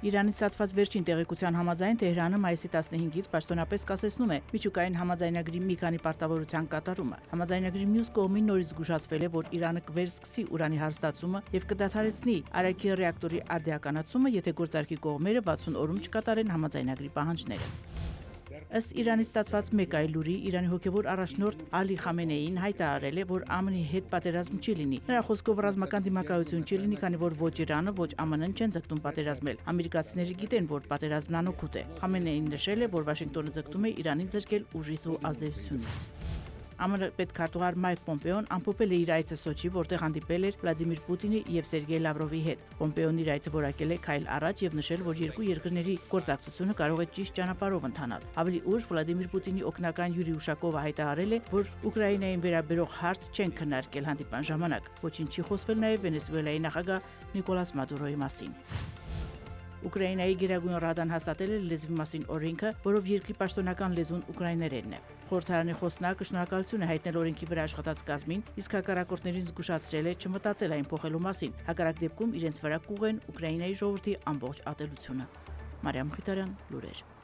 Իրանի ստացված վերջին տեղեկության համաձայն Թեհրանը մայիսի 15-ից պաշտոնապես կասեցնում է միջուկային համաձայնագրի մի քանի պարտավորության կատարումը։ Համաձայնագրի մյուս կողմին նորից զգուշացվել է, որ Իրանը կվերսկսի ուրանի հարստացումը եւ կդադարեցնի Արաքի ռեակտորի արդիականացումը, եթե գործարքի կողմերը 60 օրում չկատարեն համաձայնագրի պահանջները։ Ըստ Իրանի ստացված մեկ այլ լուրի Իրանի հոգևոր առաջնորդ Ալի Խամենեին հայտարարել է, որ ԱՄՆ-ի հետ պատերազմ չի լինի։ Նրա խոսքով ռազմական դիմակայություն չի լինի, քանի որ ոչ Իրանը, ոչ ԱՄՆ-ն չեն ձգտում պատերազմել։ Ամերիկացիները գիտեն, որ պատերազմն անօգուտ է։ Խամենեին նշել է, որ Վաշինգտոնը ձգտում է Իրանին զրկել ուժից ու ազդեցությունից։ ԱՄՆ պետքարտուղար Մայք Պոմպեոն ամփոփել է իր այցը Սոչի, որտեղ հանդիպել էր Վլադիմիր Պուտինի եւ Սերգեյ Լավրովի հետ։ Պոմպեոն իր այցը որակել է քայլ առաջ եւ նշել, որ երկու երկրների գործակցությունը կարող է ճիշտ ճանապարհով ընթանալ։ Ավելի ուշ Վլադիմիր Պուտինի օգնական Յուրի Ուշակովը հայտարարել է, որ Ուկրաինային վերաբերող հարց չեն քննարկել հանդիպան ժամանակ։ Ոչինչ չի խոսվել նաեւ Վենեսուելայի նախագահ Նիկոլաս Մադուրոյի մասին։ Ուկրաինայի Գերագույն ռադան հաստատել է լեզվի մասին օրենքը, որով երկրի պաշտոնական լեզուն ուկրաիներենն է։ Խորհրդարանի խոսնակը շնորհակալություն է հայտնել օրենքի վրա աշխատած կազմին, իսկ հակառակորդներին զգուշացրել է չմտածել այն փոխելու մասին։ Հակառակ դեպքում իրենց վրա կուղեն Ուկրաինայի ժողովրդի ամբողջ ատելությունը։ Մարիամ Խիտարյան, լուրեր։